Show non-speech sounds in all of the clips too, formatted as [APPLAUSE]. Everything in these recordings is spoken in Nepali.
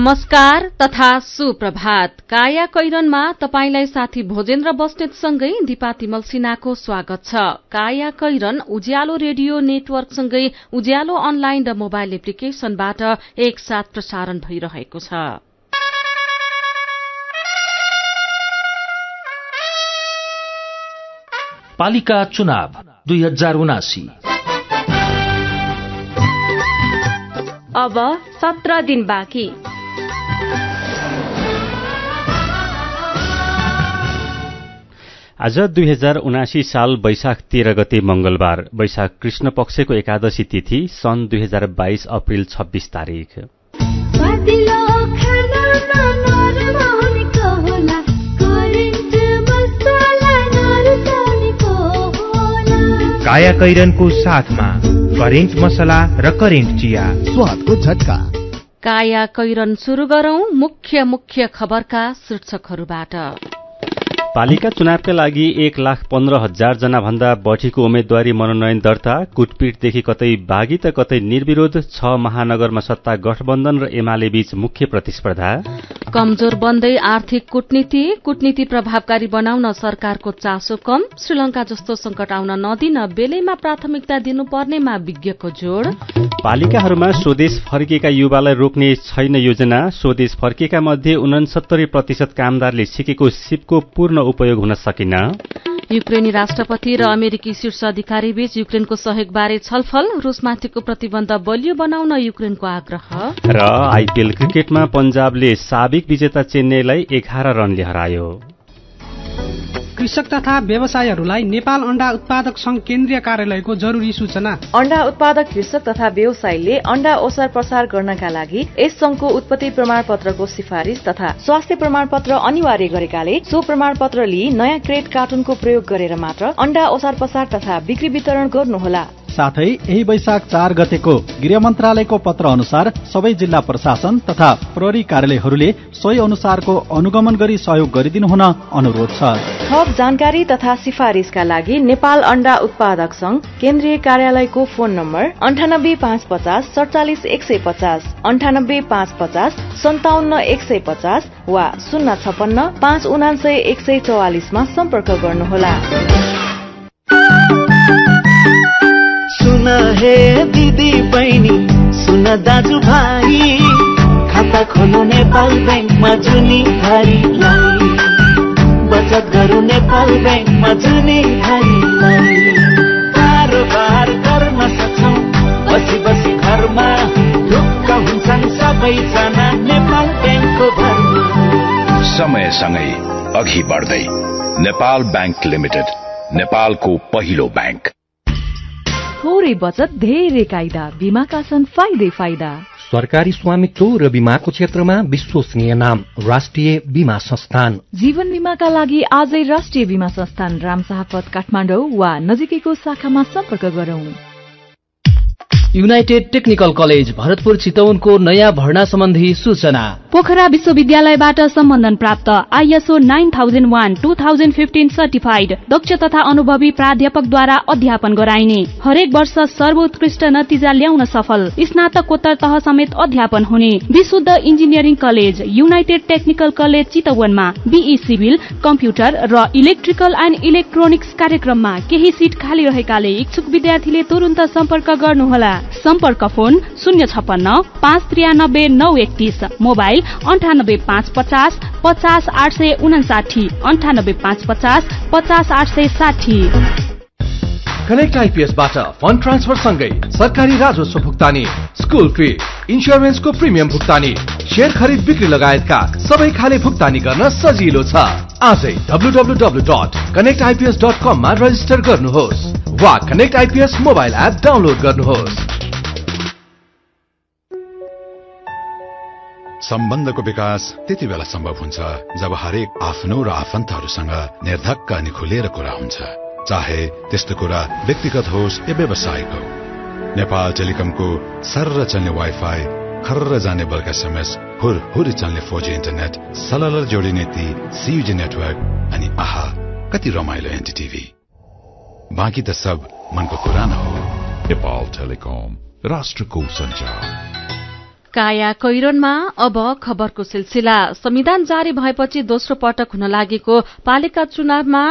नमस्कार तथा सुप्रभात। काया कैरनमा तपाईंलाई साथी भोजेन्द्र बस्नेतसँगै दिपा तिमल सिन्हाको स्वागत छ। काया कैरन उज्यालो रेडियो नेटवर्कसँगै उज्यालो अनलाइन र मोबाइल एप्लिकेशनबाट एकसाथ प्रसारण भइरहेको छ। पालिका चुनाव दुई हजार उनासी। अब सत्र दिन बाँकी। आज दुई हजार उनासी साल वैशाख तेह्र गते मंगलबार वैशाख कृष्ण पक्षको एकादशी तिथि सन् दुई हजार बाइस अप्रेल छब्बीस तारिक काया कैरनको साथमा करेन्ट मसला र करेन्ट चिया। स्वादको झट्का। काया कैरन शुरू गरौं मुख्य मुख्य खबरका शीर्षकहरूबाट। पालिका चुनावका लागि एक लाख पन्ध्र हजार जना भन्दा बढ़ीको उम्मेद्वारी मनोनयन दर्ता कुटपीटदेखि कतै बागी त कतै निर्विरोध छ महानगरमा सत्ता गठबन्धन र एमाले बीच मुख्य प्रतिस्पर्धा। कमजोर बन्दै आर्थिक कूटनीति कूटनीति प्रभावकारी बनाउन सरकारको चासो कम श्रीलंका जस्तो संकट आउन नदिन बेलैमा प्राथमिकता दिनुपर्नेमा विज्ञको जोड़। पालिकाहरूमा स्वदेश फर्किएका युवालाई रोक्ने छैन योजना स्वदेश फर्किएका मध्ये उनसत्तरी प्रतिशत कामदारले सिकेको सिपको पूर्ण उपयोग हुन सकिन। युक्रेनी राष्ट्रपति र अमेरिकी शीर्ष अधिकारी बीच युक्रेनको सहयोगबारे छलफल रूसमाथिको प्रतिबन्ध बलियो बनाउन युक्रेनको आग्रह। र आइपीएल क्रिकेटमा पञ्जाबले साबिक विजेता चेन्नईलाई एघार रनले हरायो। कृषक तथा व्यवसायहरूलाई नेपाल अण्डा उत्पादक संघ केन्द्रीय कार्यालयको जरुरी सूचना। अण्डा उत्पादक कृषक तथा व्यवसायीले अण्डा ओसार प्रसार गर्नका लागि यस संघको उत्पत्ति प्रमाण पत्रको सिफारिश तथा स्वास्थ्य प्रमाण पत्र अनिवार्य गरेकाले सो प्रमाण पत्र लिई नयाँ क्रेट कार्टुनको प्रयोग गरेर मात्र अण्डा ओसार प्रसार तथा बिक्री वितरण गर्नुहोला। साथै यही वैशाख चार गतेको गृह मन्त्रालयको पत्र अनुसार सबै जिल्ला प्रशासन तथा प्रहरी कार्यालयहरूले सोही अनुसारको अनुगमन गरी सहयोग गरिदिनु हुन अनुरोध छ। थप जानकारी तथा सिफारिसका लागि नेपाल अण्डा उत्पादक संघ केन्द्रीय कार्यालयको फोन नम्बर अन्ठानब्बे पाँच पचास सडचालिस एक सय पचास अन्ठानब्बे पाँच पचास सन्ताउन्न एक सय पचास वा शून्य छपन्न पाँच उनान्सय एक सय चौवालिसमा सम्पर्क गर्नुहोला। सुन हे दिदी बहिनी सुन दाजु भाइ खाता खोल्नु नेपाल ब्याङ्कमा जुनी भारीलाई बचत गरौँ नेपाल ब्याङ्कमा जुनी भारीलाई कारोबार गर्न सक्छौ बसी बसी घरमा। ढुक्क हुन्छन् सबैजना नेपाल ब्याङ्कको भरमा समयसँगै अघि बढ्दै नेपाल ब्याङ्क लिमिटेड नेपालको पहिलो ब्याङ्क। थोरै बचत धेरै कायदा बिमाका छन् फाइदै फाइदा। सरकारी स्वामित्व र बिमाको क्षेत्रमा विश्वसनीय नाम राष्ट्रिय बिमा संस्थान। जीवन बिमाका लागि आजै राष्ट्रिय बिमा संस्थान रामशाहपथ काठमाडौँ वा नजिकैको शाखामा सम्पर्क गरौं। युनाइटेड टेक्निकल कलेज भरतपुर चितवनको नयाँ भर्ना सम्बन्धी सूचना। पोखरा विश्वविद्यालयबाट सम्बन्धन प्राप्त ISO nine thousand one two thousand fifteen certified दक्ष तथा अनुभवी प्राध्यापकद्वारा अध्यापन गराइने। हरेक वर्ष सर्वोत्कृष्ट नतिजा ल्याउन सफल। स्नातकोत्तर तह समेत अध्यापन हुने। विशुद्ध engineering college united technical college चितवनमा। BE civil computer र इलेक्ट्रिकल एन्ड इलेक्ट्रोनिक्स कार्यक्रममा केही सिट खाली रहेकाले इच्छुक विद्यार्थीले तुरन्त सम्पर्क गर्नुहोला। सम्पर्क फोन शून्य छपन्न पाँच त्रियानब्बे नौ एकतिस मोबाइल अन्ठानब्बे पाँच पचास पचास आठ सय उनासाठी अन्ठानब्बे पाँच पचास पचास आठ सय साठी। कनेक्ट आइपिएसबाट फन्ड ट्रान्सफर सँगै सरकारी राजस्व भुक्तानी स्कुल फी इन्सुरेन्सको प्रिमियम भुक्तानी सेयर खरिद बिक्री लगायतका सबै खाले भुक्तानी गर्न सजिलो छ। आजै डब्लुडब्लुडब्लु डट कनेक्ट आइपिएस डट कममा रजिस्टर गर्नुहोस्। वा connect IPS mobile app download गर्नुहोस्। सम्बन्धको विकास त्यति बेला सम्भव हुन्छ जब हरेक आफ्नो र आफन्तहरूसँग निर्धक्क अनि खुलेर कुरा हुन्छ। चाहे त्यस्तो कुरा व्यक्तिगत होस् या व्यावसायिक हो नेपाल टेलिकमको सर्र चल्ने वाइफाई खर्र जाने बल्क एसएमएस हुर हुरी चल्ने फोर जी इन्टरनेट सलल जोडिने ती सियुजी नेटवर्क अनि आहा कति रमाइलो एनटिटिभी। बाँकी त सब मनको कुरा न हो। नेपाल टेलिकम राष्ट्रको सञ्चार। काया कैरनमा अब खबरको सिलसिला। संविधान जारी भएपछि दोस्रो पटक हुन लागेको पालिका चुनावमा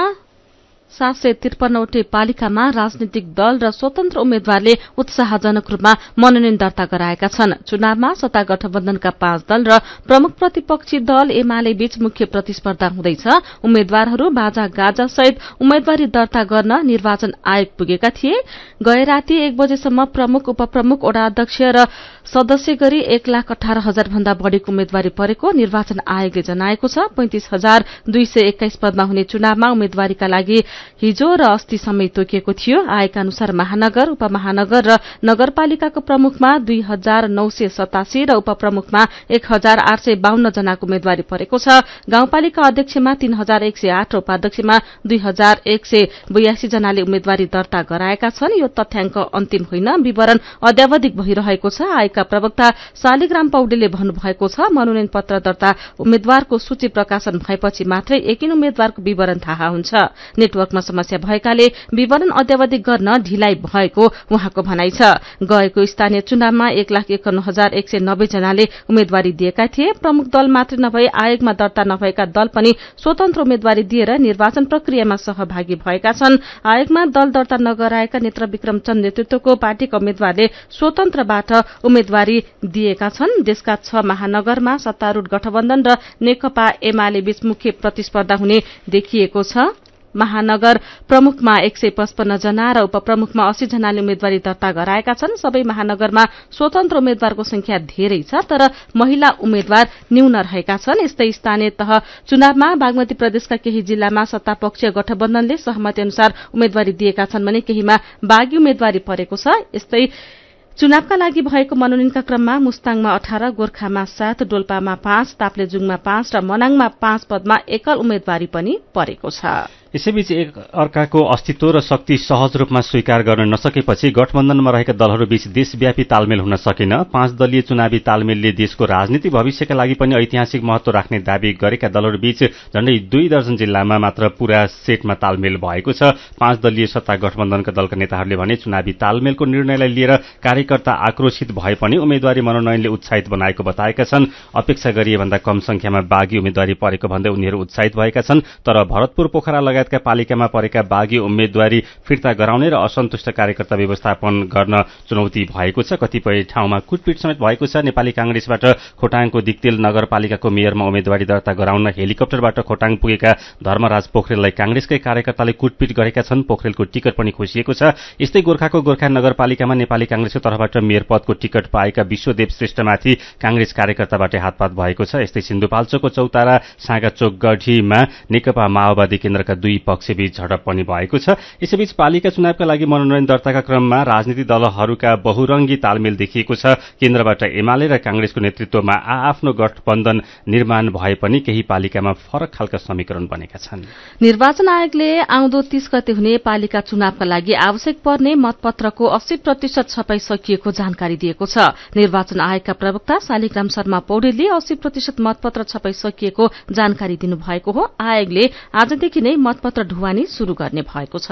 सात सय त्रिपन्नवटै पालिकामा राजनीतिक दल र स्वतन्त्र उम्मेद्वारले उत्साहजनक रूपमा मनोनयन दर्ता गराएका छन्। चुनावमा सत्ता गठबन्धनका पाँच दल र प्रमुख प्रतिपक्षी दल एमाले बीच मुख्य प्रतिस्पर्धा हुँदैछ। उम्मेद्वारहरू बाजा गाजा सहित उम्मेद्वारी दर्ता गर्न निर्वाचन आयोग पुगेका थिए। गए राति एक बजेसम्म प्रमुख उपप्रमुख वडा अध्यक्ष र सदस्य गरी एक लाख अठार हजार भन्दा बढ़ीको उम्मेद्वारी परेको निर्वाचन आयोगले जनाएको छ। पैंतिस हजार दुई सय एक्काइस पदमा हुने चुनावमा उम्मेद्वारीका लागि हिजो र अस्ति समय तोकिएको थियो। आएका अनुसार महानगर उपमहानगर र नगरपालिकाको प्रमुखमा दुई हजार नौ सय सतासी र उपप्रमुखमा एक हजार आठ सय बाहन्न जनाको उम्मेद्वारी परेको छ। गाउँपालिका अध्यक्षमा तीन हजार एक सय आठ र उपाध्यक्षमा दुई हजार एक सय बयासी जनाले उम्मेद्वारी दर्ता गराएका छन्। यो तथ्याङ्क अन्तिम होइन। विवरण अध्यावधिक भइरहेको छ। आएका प्रवक्ता शालिग्राम पौडेलले भन्नुभएको छ मनोनयन पत्र दर्ता उम्मेद्वारको सूची प्रकाशन भएपछि मात्रै एकिन उम्मेद्वारको विवरण थाहा हुन्छ। नेटवर्कमा समस्या भएकाले विवरण अध्यावधिक गर्न ढिलाइ भएको उहाँको भनाइ छ। गएको स्थानीय चुनावमा एक लाख एकाउन्न हजार एक सय नब्बे जनाले उम्मेद्वारी दिएका थिए। प्रमुख दल मात्र नभई आयोगमा दर्ता नभएका दल पनि स्वतन्त्र उम्मेद्वारी दिएर निर्वाचन प्रक्रियामा सहभागी भएका छन्। आयोगमा दल दर्ता नगराएका नेत्र विक्रम चन्द नेतृत्वको पार्टीका उम्मेद्वारले स्वतन्त्रबाट उम्मेद्वारी दिएका छन्। देशका छ महानगरमा सत्तारूढ़ गठबन्धन र नेकपा एमाले बीच मुख्य प्रतिस्पर्धा हुने देखिएको छ। महानगर प्रमुखमा एक सय पचपन्न जना र उपप्रमुखमा अस्सी जनाले उम्मेद्वारी दर्ता गराएका छन्। सबै महानगरमा स्वतन्त्र उम्मेद्वारको संख्या धेरै छ तर महिला उम्मेद्वार न्यून रहेका छन्। यस्तै स्थानीय तह चुनावमा बागमती प्रदेशका केही जिल्लामा सत्तापक्षीय गठबन्धनले सहमति अनुसार उम्मेद्वारी दिएका छन् भने केहीमा बागी उम्मेद्वारी परेको छ। यस्तै चुनावका लागि भएको मनोनयनका क्रममा मुस्ताङमा अठार गोर्खामा सात डोल्पामा पाँच ताप्लेजुङमा पाँच र मनाङमा पाँच पदमा एकल उम्मेद्वारी पनि परेको छ। यसैबीच एक अर्काको अस्तित्व र शक्ति सहज रूपमा स्वीकार गर्न नसकेपछि गठबन्धनमा रहेका दलहरूबीच देशव्यापी तालमेल हुन सकेन पाँच दलीय चुनावी तालमेलले देशको राजनीतिक भविष्यका लागि पनि ऐतिहासिक महत्व राख्ने दावी गरेका दलहरूबीच झण्डै दुई दर्जन जिल्लामा मात्र पूरा सेटमा तालमेल भएको छ। पाँच दलीय सत्ता गठबन्धनका दलका नेताहरूले भने चुनावी तालमेलको निर्णयलाई लिएर कार्यकर्ता आक्रोशित भए पनि उम्मेद्वारी मनोनयनले उत्साहित बनाएको बताएका छन्। अपेक्षा गरिएभन्दा कम संख्यामा बाघी उम्मेद्वारी परेको भन्दै उनीहरू उत्साहित भएका छन्। तर भरतपुर पोखरा लगायतका पालिकामा परेका बाघी उम्मेद्वारी फिर्ता गराउने र असन्तुष्ट कार्यकर्ता व्यवस्थापन गर्न चुनौती भएको छ। कतिपय ठाउँमा कुटपिट समेत भएको छ। नेपाली कांग्रेसबाट खोटाङको दिक्तेल नगरपालिकाको मेयरमा उम्मेद्वारी दर्ता गराउन हेलिकप्टरबाट खोटाङ पुगेका धर्मराज पोखरेललाई कांग्रेसकै कार्यकर्ताले कुटपिट गरेका छन्। पोखरेलको टिकट पनि खोसिएको छ। यस्तै गोर्खाको गोर्खा नगरपालिकामा नेपाली कांग्रेसको तर्फबाट मेयर पदको टिकट पाएका विश्वदेव श्रेष्ठमाथि कांग्रेस कार्यकर्ताबाट हातपात भएको छ। यस्तै सिन्धुपाल्चोकको चौतारा साँगाचोक गढीमा नेकपा माओवादी केन्द्रका दुई पक्षबीच झडप पनि भएको छ। यसैबीच पालिका चुनावका लागि मनोनयन दर्ताका क्रममा राजनीतिक दलहरूका बहुरंगी तालमेल देखिएको छ। केन्द्रबाट एमाले र कांग्रेसको नेतृत्वमा आफ्नो गठबन्धन निर्माण भए पनि केही पालिकामा फरक खालका समीकरण बनेका छन्। निर्वाचन आयोगले आउँदो तीस गते हुने पालिका चुनावका लागि आवश्यक पर्ने मतपत्रको अस्सी प्रतिशत छपाई सकिएको जानकारी दिएको छ। निर्वाचन आयोगका प्रवक्ता शालिग्राम शर्मा पौडेलले अस्सी प्रतिशत मतपत्र छपाई सकिएको जानकारी दिनुभएको हो। आयोगले आजदेखि नै मतपत्र पत्र ढुवानी शुरू गर्ने भएको छ।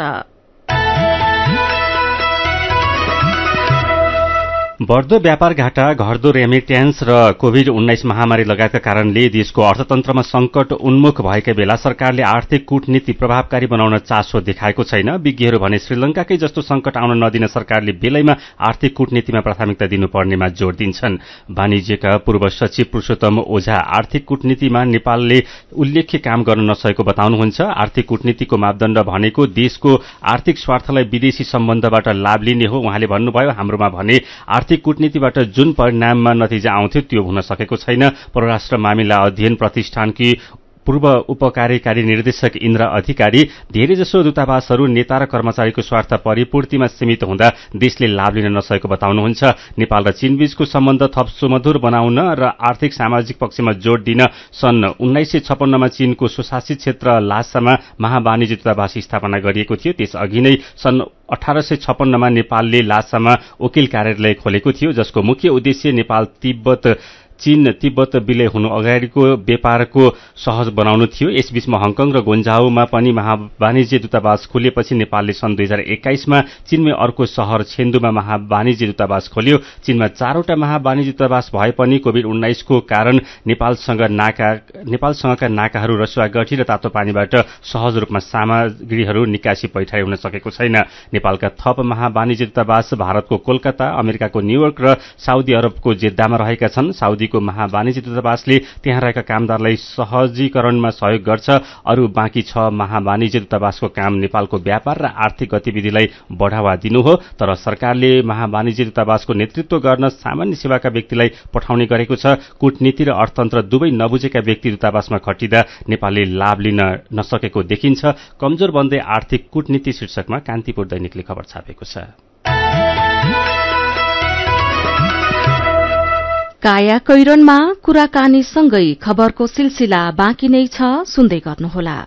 बढ़दो व्यापार घाटा घट्दो रेमिट्यान्स र कोविड उन्नाइस महामारी लगायतका कारणले देशको अर्थतन्त्रमा संकट उन्मुख भएकै बेला सरकारले आर्थिक कूटनीति प्रभावकारी बनाउन चासो देखाएको छैन। विज्ञहरू भने श्रीलंकाकै जस्तो संकट आउन नदिन सरकारले बेलैमा आर्थिक कूटनीतिमा प्राथमिकता दिनुपर्नेमा जोड़ दिन्छन्। वाणिज्यका पूर्व सचिव पुरूषोत्तम ओझा आर्थिक कूटनीतिमा नेपालले उल्लेख्य काम गर्न नसकेको बताउनुहुन्छ। आर्थिक कूटनीतिको मापदण्ड भनेको देशको आर्थिक स्वार्थलाई विदेशी सम्बन्धबाट लाभ लिने हो। उहाँले भन्नुभयो हाम्रोमा भने आर्थिक कूटनीतिबाट जुन परिणाममा नतिजा आउँथ्यो त्यो हुन सकेको छैन। परराष्ट्र मामिला अध्ययन प्रतिष्ठानकी पूर्व उपकार्यकारी निर्देशक इन्द्र अधिकारी धेरैजसो दूतावासहरू नेता र कर्मचारीको स्वार्थ परिपूर्तिमा सीमित हुँदा देशले लाभ लिन नसकेको बताउनुहुन्छ। नेपाल र चीनबीचको सम्बन्ध थप सुमधुर बनाउन र आर्थिक सामाजिक पक्षमा जोड़ दिन सन् उन्नाइस सय छपन्नमा चीनको सुशासित क्षेत्र लासामा महावाणिज्य दूतावास स्थापना गरिएको थियो। त्यसअघि नै सन् अठार सय छपन्नमा नेपालले लासामा वकिल कार्यालय खोलेको थियो जसको मुख्य उद्देश्य नेपाल तिब्बत चीन तिब्बत विलय हुनु अगाडिको व्यापारको सहज बनाउनु थियो। यसबीचमा हङकङ र गोन्जाउमा पनि महावाणिज्य दूतावास खोलिएपछि नेपालले सन् दुई हजार एक्काइसमा चीनमै अर्को शहर छेन्दुमा महावाणिज्य दूतावास खोल्यो। चीनमा चारवटा महावाणिज्य दूतावास भए पनि कोविड उन्नाइसको कारण नेपालसँग नाका नेपालसँगका नाकाहरू रसुवा गठी र तातो पानीबाट सहज रूपमा सामग्रीहरू निकासी पैठारी हुन सकेको छैन। नेपालका थप महावाणिज्य दूतावास भारतको कोलकाता अमेरिकाको न्यूयोर्क र साउदी अरबको जेद्दामा रहेका छन्। साउदीको महावाणिज्य दूतावासले त्यहाँ रहेका कामदारलाई सहजीकरणमा सहयोग गर्छ। अरू बाँकी छ महावाणिज्य दूतावासको काम नेपालको व्यापार र आर्थिक गतिविधिलाई बढ़ावा दिनु हो तर सरकारले महावाणिज्य दूतावासको नेतृत्व गर्न सामान्य सेवाका व्यक्तिलाई पठाउने गरेको छ। कूटनीति र अर्थतन्त्र दुवै नबुझेका व्यक्ति दूतावासमा खटिँदा नेपालले लाभ लिन नसकेको देखिन्छ। कमजोर बन्दै आर्थिक कूटनीति शीर्षकमा कान्तिपुर दैनिकले खबर छापेको छ। काया कैरनमा कुराकानीसँगै खबरको सिलसिला बाँकी नै छ सुन्दै गर्नुहोला।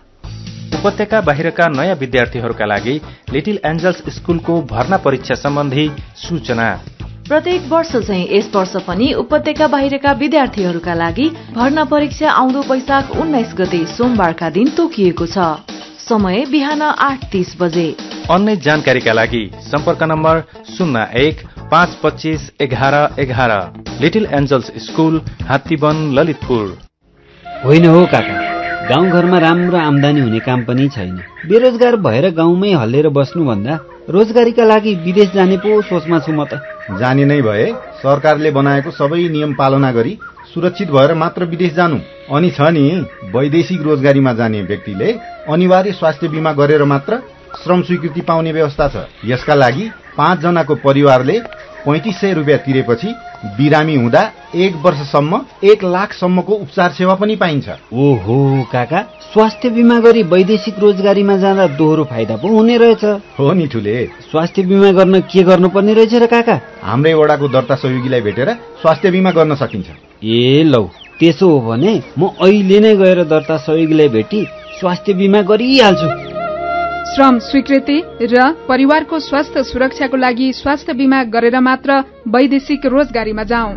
उपत्यका बाहिरका नयाँ विद्यार्थीहरूका लागि लिटिल एन्जल्स स्कूलको भर्ना परीक्षा सम्बन्धी सूचना। प्रत्येक वर्ष चाहिँ यस वर्ष पनि उपत्यका बाहिरका विद्यार्थीहरूका लागि भर्ना परीक्षा आउँदो वैशाख उन्नाइस गते सोमबारका दिन तोकिएको छ। समय बिहान आठ तीस बजे। अन्य जानकारीका लागि सम्पर्क नम्बर शून्य एक पाँच पच्चिस एघार एघार। Little angels school Hattiban Lalitpur. होइन हो काका गाउँघरमा राम्रो आमदानी हुने काम पनि छैन। बेरोजगार भएर गाउँमै हल्लेर बस्नुभन्दा रोजगारीका लागि विदेश जाने पो सोचमा छु म त। जाने नै भए सरकारले बनाएको सबै नियम पालना गरी सुरक्षित भएर मात्र विदेश जानु। अनि छ नि वैदेशिक रोजगारीमा जाने व्यक्तिले अनिवार्य स्वास्थ्य बिमा गरेर मात्र श्रम स्वीकृति पाउने व्यवस्था छ। यसका लागि पाँचजनाको परिवारले पैँतिस सय रुपियाँ तिरेपछि बिरामी हुँदा एक वर्षसम्म एक लाखसम्मको उपचार सेवा पनि पाइन्छ। ओहो काका स्वास्थ्य बिमा गरी वैदेशिक रोजगारीमा जाँदा दोहोरो फाइदा पो हुने रहेछ। हो नि ठुले। स्वास्थ्य बिमा गर्न के गर्नुपर्ने रहेछ र काका? हाम्रै वडाको दर्ता सहयोगीलाई भेटेर स्वास्थ्य बिमा गर्न सकिन्छ। ए लौ त्यसो हो भने म अहिले नै गएर दर्ता सहयोगीलाई भेटी स्वास्थ्य बिमा गरिहाल्छु। श्रम स्वीकृति र परिवारको स्वास्थ्य सुरक्षाको लागि स्वास्थ्य बिमा गरेर मात्र वैदेशिक रोजगारीमा जाउँ।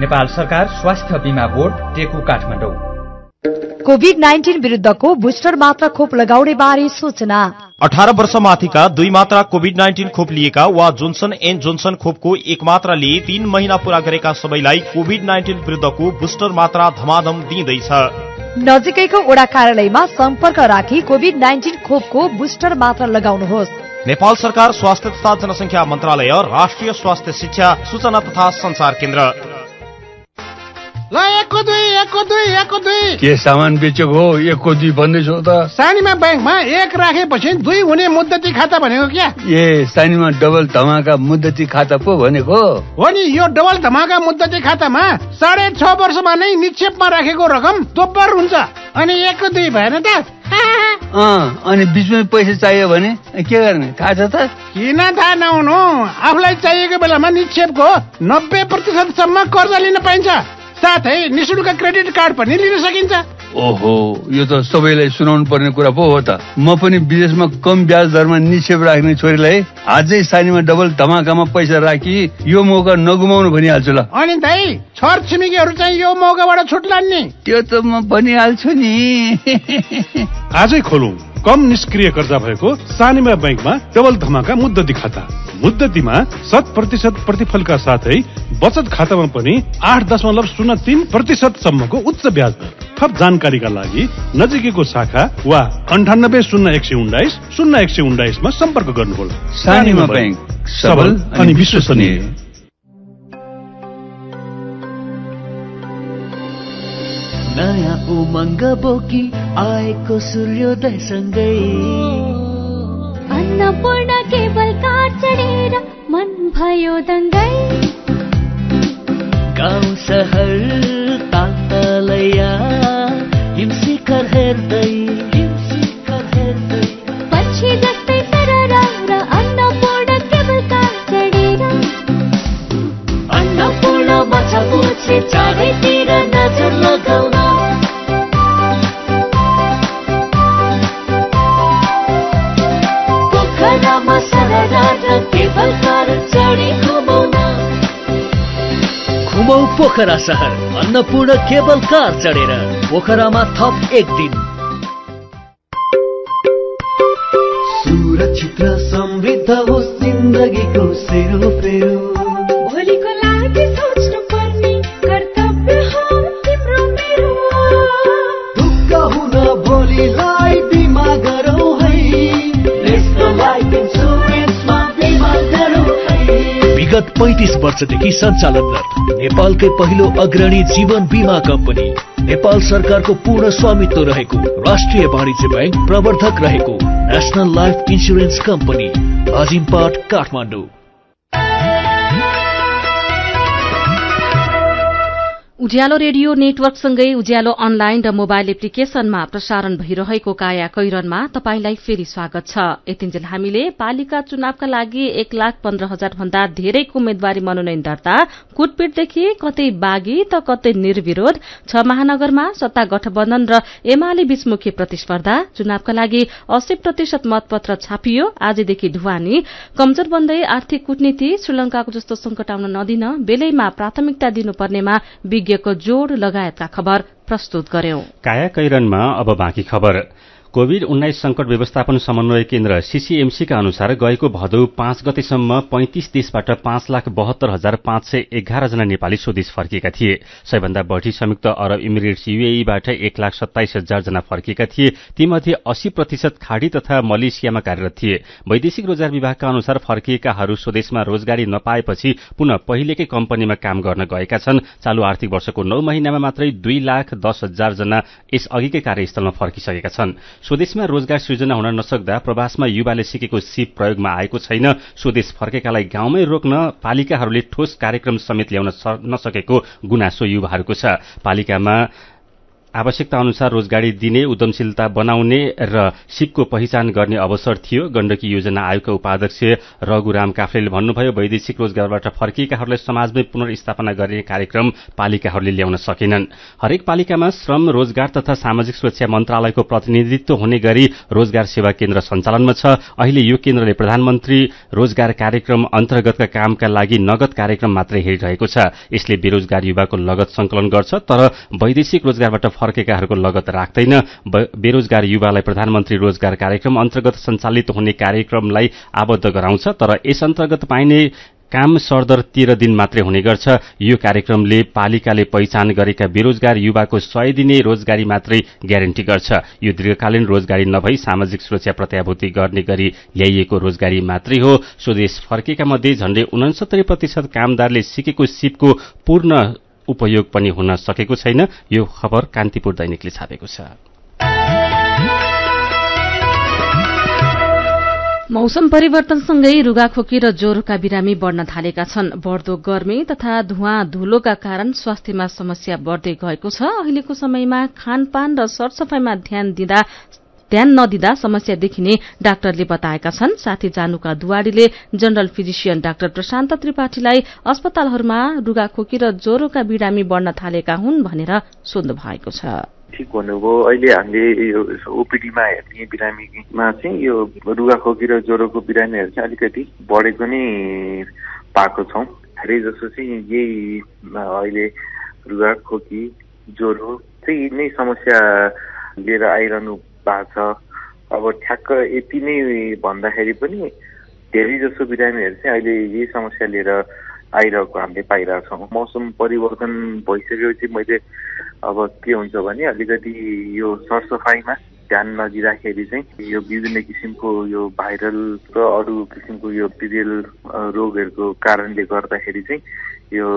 नेपाल सरकार स्वास्थ्य बिमा board Teku Kathmandu. Covid nineteen विरुद्धको बुस्टर मात्रा खोप लगाउने बारे सूचना। अठार वर्ष माथिका दुई मात्रा कोभिड नाइन्टिन खोप लिएका वा जोन्सन एन्ड जोन्सन खोपको एक मात्रा लिए तीन महिना पूरा गरेका सबैलाई कोभिड नाइन्टिन विरुद्धको बुस्टर मात्रा धमाधम दिइँदैछ नजिकैको वडा कार्यालयमा सम्पर्क राखी कोभिड नाइन्टिन खोपको बुस्टर मात्रा लगाउनुहोस्। नेपाल सरकार स्वास्थ्य तथा जनसङ्ख्या मन्त्रालय राष्ट्रिय स्वास्थ्य शिक्षा सूचना तथा संचार केन्द्र। ल एकको दुई एकको दुई एकको दुई। के सामान बेचेको हो? एकको दुई भन्दैछौ त। सानीमा ब्याङ्कमा एक राखेपछि दुई हुने मुद्दती खाता भनेको क्या? ए सानीमा डबल धमाका मुद्दती खाता पो भनेको। हो नि यो डबल धमाका मुद्दती खातामा साढे छ वर्षमा नै निक्षेपमा राखेको रकम दोब्बर हुन्छ। अनि एकको दुई भएन त। अनि बिचमै पैसा चाहियो भने के गर्ने? थाहा छ त? किन थाहा नहुनु? आफूलाई चाहिएको बेलामा निक्षेपको नब्बे प्रतिशतसम्म कर्जा लिन पाइन्छ। साथै निशुल्क क्रेडिट कार्ड पनि लिन सकिन्छ। ओहो यो त सबैलाई सुनाउनु पर्ने कुरा पो हो त। म पनि विदेशमा कम ब्याज दरमा निक्षेप राख्ने छोरीलाई आजै सानीमा डबल धमाकामा पैसा राखी यो मौका नगुमाउनु भनिहाल्छु ल। अनि दाइ छर छिमेकीहरू चाहिँ यो मौकाबाट छुट्लान् नि त्यो त म भनिहाल्छु नि। आजै खोलौँ। कम निष्क्रिय कर्जा भएको सानिमा ब्याङ्कमा डबल धमाका मुद्दती खाता। मुद्दतीमा शत प्रतिशत प्रतिफलका साथै बचत खातामा पनि आठ दशमलव शून्य तीन प्रतिशतसम्मको उच्च ब्याज दर। थप जानकारीका लागि नजिकैको शाखा वा अन्ठानब्बे शून्य एक सय उन्नाइस शून्य एक सय उन्नाइसमा सम्पर्क गर्नुहोला। सानिमा ब्याङ्क सबल अनि विश्वसनीय। नयाँ उमङ्ग बोकी आएको सूर्योदयसँगै अन्नपूर्ण केवल कार चढेर मन भयो दङ्गै। गाउँ सहर तान्तलया हिमशिखर हेर्दै हिमशिखर हेर्दै। पछि जस्तै सरर र अन्नपूर्ण केवल कार चढेर अन्नपूर्ण मछ पुछे चारैतिर पोखरा सहर अन्नपूर्ण केबल कार चढेर पोखरामा थप एक दिन। पैतिस वर्षदेखि सञ्चालनरत नेपालकै पहिलो अग्रणी जीवन बीमा कंपनी नेपाल सरकार को पूर्ण स्वामित्व रहेको राष्ट्रिय वाणिज्य बैंक प्रवर्धक रहेको life insurance company Ajimpat, Kathmandu. Ujyalo radio नेटवर्कसँगै उज्यालो अनलाइन र मोबाइल एप्लिकेशनमा प्रसारण भइरहेको काया कैरनमा तपाईंलाई फेरि स्वागत छ। यतिन्जेल हामीले पालिका चुनावका लागि एक लाख पन्ध्र हजार भन्दा धेरैको उम्मेद्वारी मनोनयन दर्ता कुटपिटदेखि कतै बागी त कतै निर्विरोध छ महानगरमा सत्ता गठबन्धन र एमाले बीच मुख्य प्रतिस्पर्धा चुनावका लागि अस्सी प्रतिशत मतपत्र छापियो आजदेखि ढुवानी कमजोर बन्दै आर्थिक कूटनीति श्रीलंकाको जस्तो संकट आउन नदिन बेलैमा प्राथमिकता दिनुपर्नेमा विज्ञको जोड़ लगायतका खबर प्रस्तुत गर्यौं। काया कैरनमा अब बाँकी खबर। कोविड उन्नाइस संकट व्यवस्थापन समन्वय केन्द्र सीसीएमसीका अनुसार गएको भदौ पाँच गतेसम्म पैंतिस देशबाट पाँच लाख बहत्तर हजार पाँच सय एघार जना नेपाली स्वदेश फर्किएका थिए। सबैभन्दा बढ़ी संयुक्त अरब इमिरेट्स यूएईबाट एक लाख सत्ताइस हजार जना फर्किएका थिए। तीमध्ये अस्सी प्रतिशत खाड़ी तथा मलेसियामा कार्यरत थिए। वैदेशिक रोजगार विभागका अनुसार फर्किएकाहरू स्वदेशमा रोजगारी नपाएपछि पुनः पहिलेकै कम्पनीमा काम गर्न गएका छन्। चालू आर्थिक वर्षको नौ महिनामा मात्रै दुई लाख दश हजार जना यस अघिकै कार्यस्थलमा फर्किसकेका छन्। स्वदेशमा रोजगार सृजना हुन नसक्दा प्रवासमा युवाले सिकेको सिप प्रयोगमा आएको छैन। स्वदेश फर्केकालाई गाउँमै रोक्न पालिकाहरूले ठोस कार्यक्रम समेत ल्याउन नसकेको गुनासो युवाहरूको छ। पालिकामा आवश्यकता अनुसार रोजगारी दिने उद्यमशीलता बनाउने र सिपको पहिचान गर्ने अवसर थियो। गण्डकी योजना आयोगका उपाध्यक्ष रघुराम काफ्लेले भन्नुभयो वैदेशिक रोजगारबाट फर्किएकाहरूलाई समाजमै पुनर्स्थापना गर्ने कार्यक्रम पालिकाहरूले ल्याउन सकेनन्। हरेक पालिकामा श्रम रोजगार तथा सामाजिक सुरक्षा मन्त्रालयको प्रतिनिधित्व हुने गरी रोजगार सेवा केन्द्र सञ्चालनमा छ। अहिले यो केन्द्रले प्रधानमन्त्री रोजगार कार्यक्रम अन्तर्गतका कामका लागि नगद कार्यक्रम मात्रै हेरिरहेको छ। यसले बेरोजगार युवाको लगत संकलन गर्छ तर वैदेशिक रोजगारबाट फर्केकाहरूको लगत राख्दैन। बेरोजगार युवालाई प्रधानमन्त्री रोजगार कार्यक्रम अन्तर्गत सञ्चालित हुने कार्यक्रमलाई आबद्ध गराउँछ तर यस अन्तर्गत पाइने काम सरदर तेह्र दिन मात्रै हुने गर्छ। यो कार्यक्रमले पालिकाले पहिचान गरेका बेरोजगार युवाको सय दिने रोजगारी मात्रै ग्यारेन्टी गर्छ। यो दीर्घकालीन रोजगारी नभई सामाजिक सुरक्षा प्रत्याभूति गर्ने गरी ल्याइएको रोजगारी मात्रै हो। स्वदेश फर्केका मध्ये झण्डै उनसत्तरी प्रतिशत कामदारले सिकेको सिपको पूर्ण उपयोग पनि हुन सकेको छैन। यो खबर कान्तिपुर दैनिकले छापेको छ। मौसम परिवर्तनसँगै रुगाखोकी र ज्वरोका बिरामी बढ़न थालेका छन्। बढ़दो गर्मी तथा धुवा धुलोका कारण स्वास्थ्यमा समस्या बढ़दै गएको छ। अहिलेको समयमा खानपान र सरसफाईमा ध्यान दिँदा ध्यान नदिँदा समस्या देखिने डाक्टरले बताएका छन्। साथी जानुका दुवाडीले जनरल फिजिशियन डाक्टर प्रशान्त त्रिपाठीलाई अस्पतालहरूमा रुगाखोकी र ज्वरोका बिरामी बढ़न थालेका हुन् भनेर सोध्नु भएको छ। ठिक भन्नुभयो। अहिले हामीले यो ओपिडीमा हेर्ने बिरामीमा चाहिँ यो रुगाखोकी र ज्वरोको बिरामीहरू चाहिँ अलिकति बढेको नै पाएको छौँ। धेरै जसो चाहिँ यही अहिले रुगाखोकी ज्वरो चाहिँ नै समस्या लिएर आइरहनु भएको छ। अब ठ्याक्क यति नै भन्दाखेरि पनि धेरै जसो बिरामीहरू चाहिँ अहिले यही समस्या लिएर आइरहेको हामीले पाइरहेको छौँ। मौसम परिवर्तन भइसकेपछि मैले अब के हुन्छ भने अलिकति यो सरसफाइमा ध्यान नदिँदाखेरि चाहिँ यो विभिन्न किसिमको यो भाइरल र अरू किसिमको यो पिरियल रोगहरूको कारणले गर्दाखेरि चाहिँ यो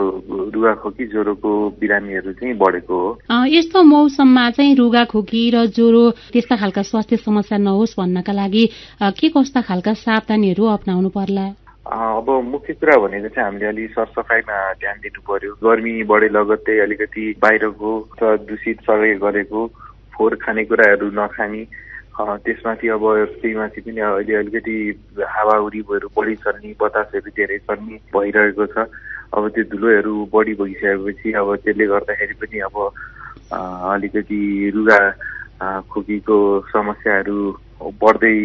रुगाखोकी ज्वरोको बिरामीहरू चाहिँ बढेको हो। यस्तो मौसममा चाहिँ रुगाखोकी र ज्वरो त्यस्ता खालका स्वास्थ्य समस्या नहोस् भन्नका लागि के कस्ता खालका सावधानीहरू अप्नाउनु पर्ला? अब मुख्य कुरा भनेको चाहिँ हामीले अलिक सरसफाइमा ध्यान दिनु पर्यो। गर्मी बढे लगत्तै अलिकति बाहिरको दूषित सर्वे गरेको फोहोर खानेकुराहरू नखाने त्यसमाथि अब त्यहीमाथि पनि अहिले अलिकति हावाहुरीहरू बढी चल्ने बतासहरू धेरै चल्ने भइरहेको छ। अब त्यो धुलोहरू बढी भइसकेपछि अब त्यसले गर्दाखेरि पनि अब अलिकति रुगा खोकीको समस्याहरू बढ्दै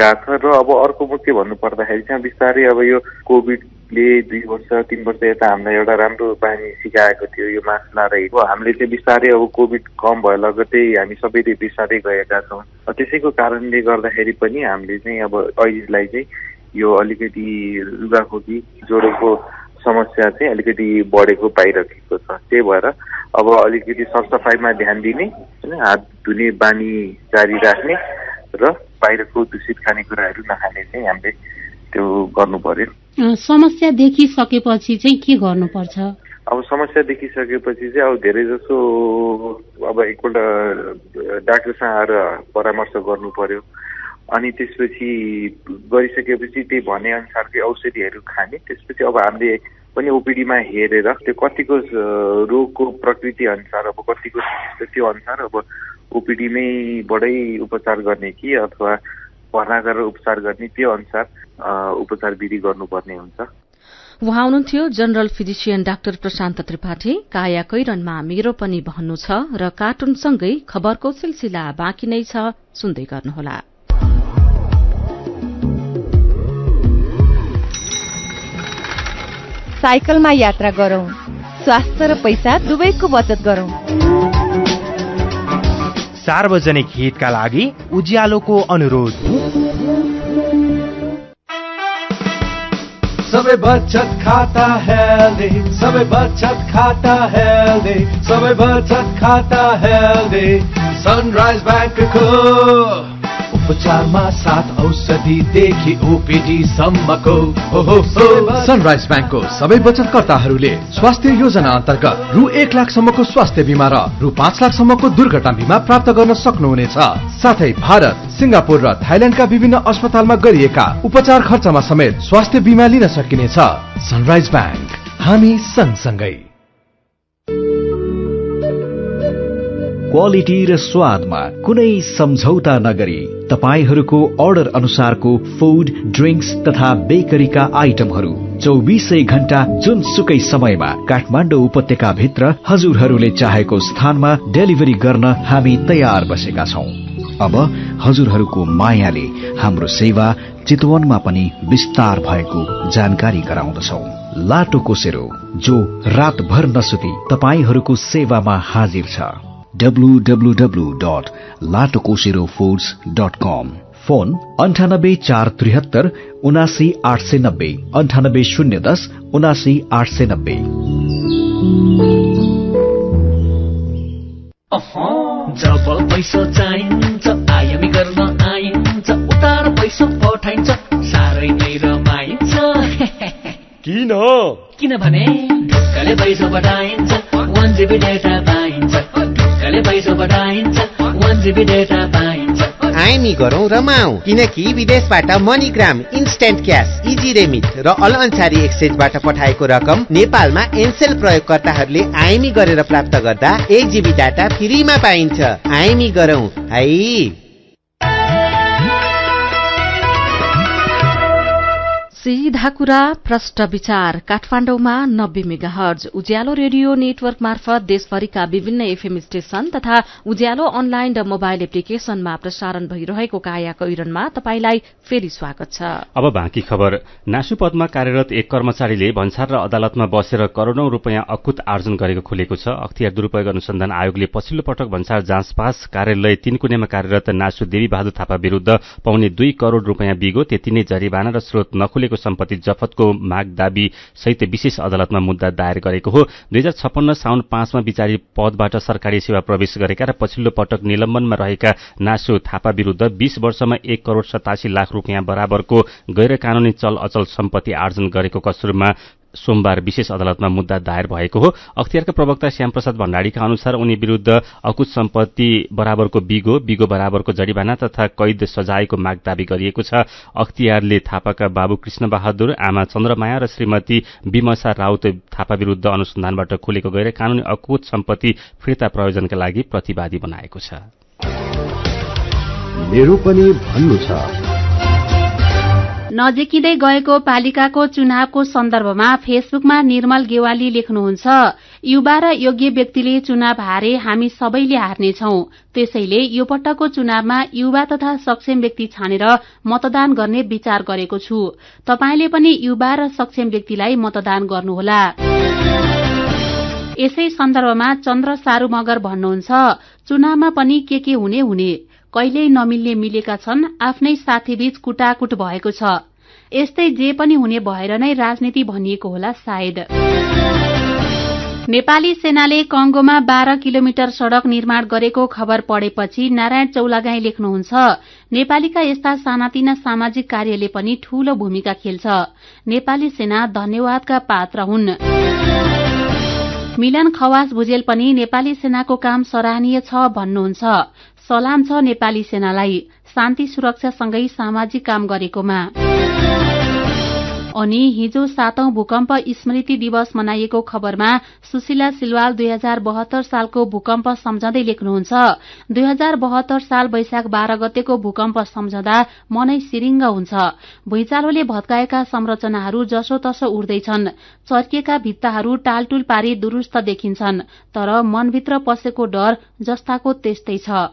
गएको छ र अब अर्को मुख्य भन्नु पर्दाखेरि चाहिँ बिस्तारै अब यो कोभिडले दुई वर्ष तिन वर्ष यता हामीलाई एउटा राम्रो बानी सिकाएको थियो यो मास्क नरहेको हामीले चाहिँ बिस्तारै अब कोभिड कम भयो लगतै हामी सबैले बिस्तारै गएका छौँ। त्यसैको कारणले गर्दाखेरि पनि हामीले चाहिँ अब अहिलेलाई चाहिँ यो अलिकति लुगाखोकी ज्वरोको समस्या चाहिँ अलिकति बढेको पाइरहेको छ। त्यही भएर अब अलिकति सरसफाइमा ध्यान दिने होइन हात धुने बानी जारी राख्ने र बाहिरको दूषित खानेकुराहरू नखाने चाहिँ हामीले त्यो गर्नु पर्यो। समस्या देखिसकेपछि चाहिँ के गर्नुपर्छ? अब समस्या देखिसकेपछि चाहिँ अब धेरै जसो अब एकपल्ट डाक्टरसँग आएर परामर्श गर्नु पर्यो। अनि त्यसपछि गरिसकेपछि त्यही भने अनुसारकै औषधिहरू खाने। त्यसपछि अब हामीले पनि ओपिडीमा हेरेर त्यो कतिको रोगको प्रकृति अनुसार अब कतिको त्यो अनुसार अब ओपिडीमै बाटै उपचार गर्ने कि अथवा भर्ना गरेर उपचार गर्ने त्यो अनुसार उपचार विधि गर्नुपर्ने हुन्छ। उहाँ हुनुहुन्थ्यो general physician doctor Prashant Tripathi. Kaya कैरनमा मेरो पनि भन्नु छ र कार्टुनसँगै खबरको सिलसिला बाँकी नै छ सुन्दै गर्नुहोला। साइकलमा यात्रा गरौं। स्वास्थ्य र पैसा दुवैको बचत गरौं। सार्वजनिक हितका लागि उज्यालोको अनुरोध। सबै बचत खाता हेल्दी सबै बचत खाता हेल्दी सबै बचत खाता हेल्दी। सनराइज ब्याङ्कको उपचारमा साथ औषधिदेखि ओपिडी सम्मको। सनराइज ब्याङ्कको सबै बचतकर्ताहरूले स्वास्थ्य योजना अन्तर्गत रु एक लाखसम्मको स्वास्थ्य बिमा र रु पाँच लाखसम्मको दुर्घटना बिमा प्राप्त गर्न सक्नुहुनेछ। साथै भारत सिङ्गापुर र थाइल्याण्डका विभिन्न अस्पतालमा गरिएका उपचार खर्चमा समेत स्वास्थ्य बिमा लिन सकिनेछ। सनराइज ब्याङ्क हामी सँगसँगै। क्वालिटी र स्वादमा कुनै सम्झौता नगरी तपाईँहरूको अर्डर अनुसारको फुड ड्रिङ्क्स तथा बेकरीका आइटमहरू चौबिसै घण्टा जुनसुकै समयमा काठमाडौँ उपत्यकाभित्र हजुरहरूले चाहेको स्थानमा डेलिभरी गर्न हामी तयार बसेका छौँ। अब हजुरहरूको मायाले हाम्रो सेवा चितवनमा पनि विस्तार भएको जानकारी गराउँदछौ। लाटो कोसेरो जो रातभर नसुती तपाईँहरूको सेवामा हाजिर छ। www.latokoseroFoods.com फोन अन्ठानब्बे चार त्रिहत्तर उनासी आठ सय नब्बे अन्ठानब्बे शून्य दस उनासी आठ सय नब्बे। जब पैसा चाहिन्छ आयामी गर्न आइन्छ उतार पैसा पठाइन्छ साह्रै नै रमाइन्छ। [LAUGHS] किन किनभने ढुक्कले पैसा पठाइन्छ वान डेटा पाइन्छ ढुक्कले पैसा वान डेटा पाइन्छ आइमी गरौँ रमाऊ किनकि विदेशबाट MoneyGram instant cash easy remit र अल अन्सारी एक्सचेन्जबाट पठाएको रकम नेपालमा एनसेल प्रयोगकर्ताहरूले आइमी गरेर प्राप्त गर्दा एक जिबी डाटा फ्रीमा पाइन्छ। आइमी गरौँ। है। सीधा कुरा प्रष्ट विचार। काठमाडौँमा नब्बे mega hertz Ujyalo radio network मार्फत देशभरिका विभिन्न एफएम स्टेशन तथा उज्यालो अनलाइन र मोबाइल एप्लिकेशनमा प्रसारण भइरहेको काया कैरनमा तपाईंलाई फेरि स्वागत छ। अब बाँकी खबर। नासु पदमा कार्यरत एक कर्मचारीले भन्सार र अदालतमा बसेर करोड़ौं रूपियाँ अकुत आर्जन गरेको खुलेको छ। अख्तियार दुरूपयोग अनुसन्धान आयोगले पछिल्लो पटक भन्सार जाँच पास कार्यालय तीनकुनेमा कार्यरत नासु देवी बहादुर थापा विरूद्ध पाउने दुई करोड़ रूपियाँ बिगो त्यति नै जरिवाना र स्रोत नखुलेको सम्पत्ति जफतको माग दावी सहित विशेष अदालतमा मुद्दा दायर गरेको हो। दुई हजार छप्पन्न साउन पाँचमा विचारी पदबाट सरकारी सेवा प्रवेश गरेका र पछिल्लो पटक निलम्बनमा रहेका नासु थापा विरूद्ध बीस वर्षमा एक करोड़ सतासी लाख रूपियाँ बराबरको गैर कानूनी चल अचल सम्पत्ति आर्जन गरेको कसुरमा सोमबार विशेष अदालतमा मुद्दा दायर भएको हो। अख्तियारका प्रवक्ता श्यामप्रसाद भण्डारीका अनुसार उनी विरूद्ध अकुत सम्पत्ति बराबरको बिगो बिगो बराबरको जडिवाना तथा कैद सजायको माग दावी गरिएको छ। अख्तियारले थापाका बाबु कृष्ण बहादुर आमा चन्द्रमाया र श्रीमती विमसा राउत थापा विरूद्ध अनुसन्धानबाट खुलेको गैर कानूनी अकुत सम्पत्ति फिर्ता प्रयोजनका लागि प्रतिवादी बनाएको छ। नजिकिँदै गएको पालिकाको चुनावको सन्दर्भमा फेसबुकमा निर्मल गेवाली लेख्नुहुन्छ युवा र योग्य व्यक्तिले चुनाव हारे हामी सबैले हार्नेछौ। त्यसैले यो पटकको चुनावमा युवा तथा सक्षम व्यक्ति छानेर मतदान गर्ने विचार गरेको छु। तपाईँले पनि युवा र सक्षम व्यक्तिलाई मतदान गर्नुहोला। यसै सन्दर्भमा चन्द्र सारू मगर भन्नुहुन्छ चुनावमा पनि के के हुने हुने? कहिल्यै नमिल्ने मिलेका छन् आफ्नै साथीबीच कुटाकुट भएको छ। यस्तै जे पनि हुने भएर नै राजनीति भनिएको होला सायद। नेपाली सेनाले कंगोमा बाह्र किलोमिटर सड़क निर्माण गरेको खबर पढेपछि नारायण चौलागाई लेख्नुहुन्छ नेपालीका यस्ता सानातिना सामाजिक कार्यले पनि ठूलो भूमिका खेल्छ। नेपाली सेना धन्यवादका पात्र हुन्। मिलन खवास भुजेल पनि नेपाली सेनाको काम सराहनीय छ भन्नुहुन्छ। सलाम छ नेपाली सेनालाई। शान्ति सुरक्षासँगै सामाजिक काम गरेकोमा। अनि हिजो सातौं भूकम्प स्मृति दिवस मनाइएको खबरमा सुशीला सिलवाल दुई हजार बहत्तर सालको भूकम्प सम्झँदै लेख्नुहुन्छ। दुई हजार बहत्तर साल वैशाख बाह्र गतेको भूकम्प सम्झँदा मनै सिरिङ्ग हुन्छ। भुइँचालोले भत्काएका संरचनाहरू जसोतसो उड्दैछन्। चर्किएका भित्ताहरू टालटुल पारी दुरूस्त देखिन्छन्। तर मनभित्र पसेको डर जस्ताको त्यस्तै छ।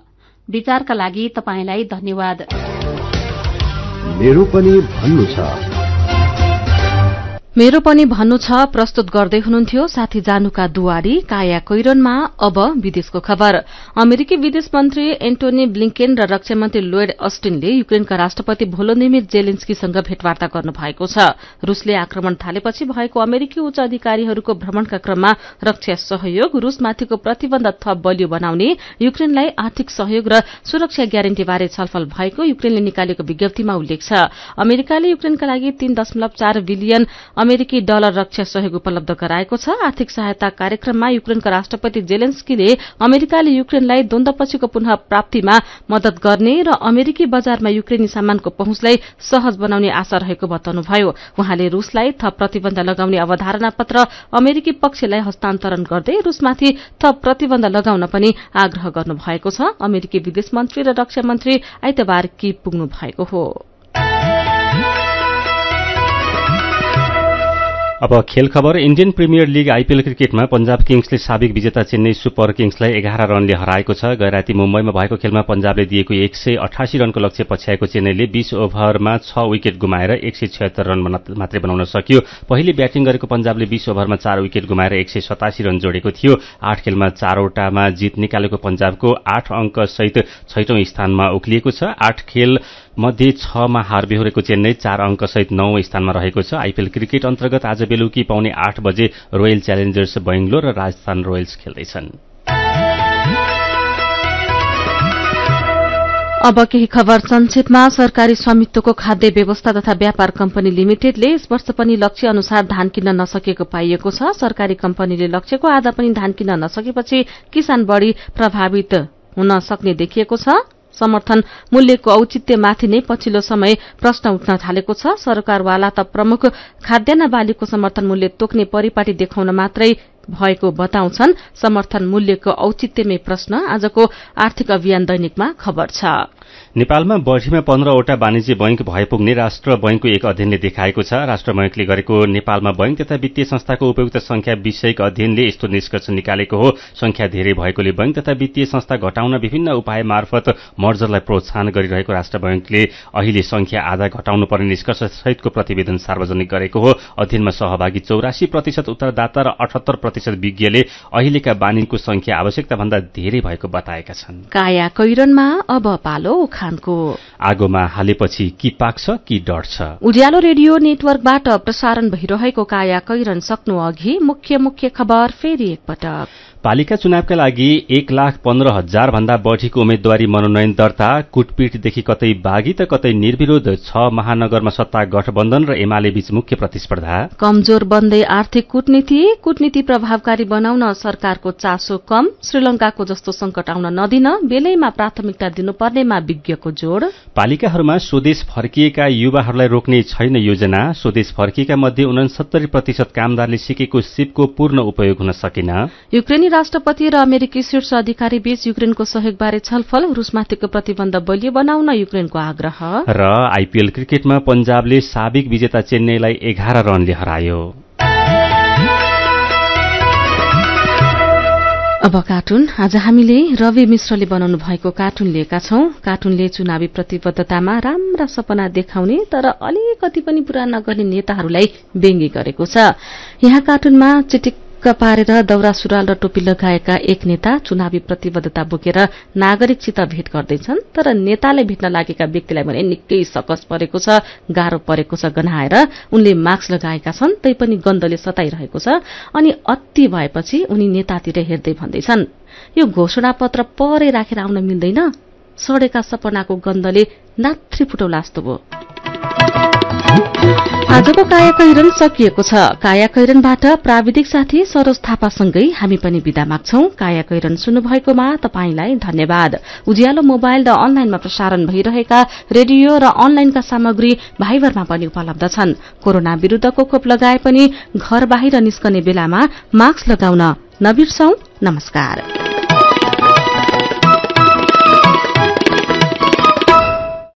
विचारका लागि तपाईँलाई धन्यवाद। मेरो पनि भन्नु छ। मेरो पनि भन्नु छ प्रस्तुत गर्दै हुनुहुन्थ्यो साथी जानुका दुवारी काया कैरनमा अब विदेशको खबर। अमेरिकी विदेश मन्त्री एन्टोनी ब्लिंकेन र रक्षा मन्त्री लोयड अस्टिनले युक्रेनका राष्ट्रपति भोलोनिमिर जेलेन्स्कीसँग भेटवार्ता गर्नु भएको छ। रूसले आक्रमण थालेपछि भएको अमेरिकी उच्च अधिकारीहरूको भ्रमणका क्रममा रक्षा सहयोग रूसमाथिको प्रतिबन्ध थप बलियो बनाउने युक्रेनलाई आर्थिक सहयोग र सुरक्षा ग्यारेन्टीबारे छलफल भएको युक्रेनले निकालेको विज्ञप्तिमा उल्लेख छ। अमेरिकाले युक्रेनका लागि तीन दशमलव चार बिलियन अमेरिकी डलर रक्षा सहयोग उपलब्ध गराएको छ। आर्थिक सहायता कार्यक्रममा युक्रेनका राष्ट्रपति जेलेन्स्कीले अमेरिकाले युक्रेनलाई द्वन्दपछिको पुनः प्राप्तिमा मदत गर्ने र अमेरिकी बजारमा युक्रेनी सामानको पहुँचलाई सहज बनाउने आशा रहेको बताउनुभयो। उहाँले रूसलाई थप प्रतिबन्ध लगाउने अवधारणा पत्र अमेरिकी पक्षलाई हस्तान्तरण गर्दै रूसमाथि थप प्रतिबन्ध लगाउन पनि आग्रह गर्नुभएको छ। अमेरिकी विदेश मन्त्री र रक्षा मन्त्री आइतबार की पुग्नु भएको हो। अब खेल खबर। इण्डियन प्रिमियर लीग आइपीएल क्रिकेटमा पंजाब किङ्सले साबिक विजेता चेन्नई सुपर किङ्सलाई एघार रनले हराएको छ। गैराती मुम्बईमा भएको खेलमा पंजाबले दिएको एक सय अठासी रनको लक्ष्य पछ्याएको चेन्नईले बीस ओभरमा छ विकेट गुमाएर एक सय छयत्तर रन मात्रै बनाउन सक्यो। पहिले ब्याटिङ गरेको पंजाबले बीस ओभरमा चार विकेट गुमाएर एक सय सतासी रन जोडेको थियो। आठ खेलमा चारवटामा जित निकालेको पंजाबको आठ अङ्क सहित छैटौं स्थानमा उक्लिएको छ। आठ खेल मध्ये छमा हार बेहोरेको चेन्नई चार अङ्कसहित नौ स्थानमा रहेको छ। आइपीएल क्रिकेट अन्तर्गत आज बेलुकी पाउने आठ बजे रोयल च्यालेन्जर्स बैंगलोर र राजस्थान रोयल्स खेल्दैछन्। अब केही खबर संक्षेपमा। सरकारी स्वामित्वको खाद्य व्यवस्था तथा व्यापार कम्पनी लिमिटेडले यस वर्ष पनि लक्ष्य अनुसार धान किन्न नसकेको पाइएको छ। सरकारी कम्पनीले लक्ष्यको आधा पनि धान किन्न नसकेपछि किसान बढ़ी प्रभावित हुन सक्ने देखिएको छ। समर्थन मूल्यको औचित्यमाथि नै पछिल्लो समय प्रश्न उठ्न थालेको छ। सरकारवाला त प्रमुख खाद्यान्न बालीको समर्थन मूल्य तोक्ने परिपाटी देखाउन मात्रै भएको बताउँछन्। समर्थन मूल्यको औचित्यमै प्रश्न। आजको आर्थिक अभियान दैनिकमा खबर छ। नेपालमा बढ़ीमा पन्ध्रवटा वाणिज्य बैंक भए पुग्ने राष्ट्र बैंकको एक अध्ययनले देखाएको छ। राष्ट्र बैंकले गरेको नेपालमा बैंक तथा वित्तीय संस्थाको उपयुक्त संख्या विषयक अध्ययनले यस्तो निष्कर्ष निकालेको हो। संख्या धेरै भएकोले बैंक तथा वित्तीय संस्था घटाउन विभिन्न उपाय मार्फत मर्जरलाई प्रोत्साहन गरिरहेको राष्ट्र बैंकले अहिले संख्या आधा घटाउनु पर्ने निष्कर्ष सहितको प्रतिवेदन सार्वजनिक गरेको हो। अध्ययनमा सहभागी चौरासी प्रतिशत उत्तरदाता र अठहत्तर प्रतिशत विज्ञले अहिलेका बानीको संख्या आवश्यकता भन्दा धेरै भएको बताएका छन्। काया कैरनमा अब पालो खानको आगोमा हालेपछि कि पाक्छ कि डढ्छ। उज्यालो रेडियो नेटवर्कबाट प्रसारण भइरहेको काया कैरन सक्नु अघि मुख्य मुख्य खबर फेरि एकपटक। पालिका चुनावका लागि एक लाख पन्ध्र हजार भन्दा बढ़ीको उम्मेद्वारी मनोनयन दर्ता कुटपिटदेखि कतै बागी त कतै निर्विरोध छ महानगरमा सत्ता गठबन्धन र एमाले बीच मुख्य प्रतिस्पर्धा। कमजोर बन्दै आर्थिक कूटनीति कूटनीति प्रभावकारी बनाउन सरकारको चासो कम श्रीलंकाको जस्तो संकट आउन नदिन बेलैमा प्राथमिकता दिनुपर्नेमा विज्ञको जोड़। पालिकाहरूमा स्वदेश फर्किएका युवाहरूलाई रोक्ने छैन योजना। स्वदेश फर्किएका मध्ये उनसत्तरी प्रतिशत कामदारले सिकेको सिपको पूर्ण उपयोग हुन सकेन। युक्रेनी राष्ट्रपति र अमेरिकी शीर्ष अधिकारी बीच युक्रेनको सहयोगबारे छलफल रूसमाथिको प्रतिबन्ध बलियो बनाउन युक्रेनको आग्रह। र आइपीएल क्रिकेटमा पञ्जाबले साबिक विजेता चेन्नईलाई एघार रनले हरायो। अब कार्टुन। आज हामीले रवि मिश्रले बनाउनु भएको कार्टुन लिएका छौं। कार्टुनले चुनावी प्रतिबद्धतामा राम्रा सपना देखाउने तर अलिकति पनि पूरा नगर्ने नेताहरूलाई व्यङ्गी गरेको छ। यहाँ कार्टुनमा चिटिक्क पारेर दौरा सुरुवाल र टोपी लगाएका एक नेता चुनावी प्रतिबद्धता बोकेर नागरिकसित भेट गर्दैछन् तर नेताले भेट्न लागेका व्यक्तिलाई भने निकै सकस परेको छ गाह्रो परेको छ गनाएर उनले मास्क लगाएका छन् तैपनि गन्धले सताइरहेको छ अनि अति भएपछि उनी नेतातिर हेर्दै भन्दैछन् यो घोषणा पत्र परै राखेर आउन मिल्दैन। सडेका सपनाको गन्धले नाथ्री फुटौला जस्तो भयो। आजको कायाकैरन सकिएको छ। कायाकैरनबाट प्राविधिक साथी सरोज थापासँगै हामी पनि विदा माग्छौ। कायाकैरन सुन्नुभएकोमा तपाईंलाई धन्यवाद। उज्यालो मोबाइल र अनलाइनमा प्रसारण भइरहेका रेडियो र अनलाइनका सामग्री भाइबरमा पनि उपलब्ध छन्। कोरोना विरूद्धको खोप लगाए पनि घर बाहिर निस्कने बेलामा मास्क लगाउन नबिर्सौं। नमस्कार।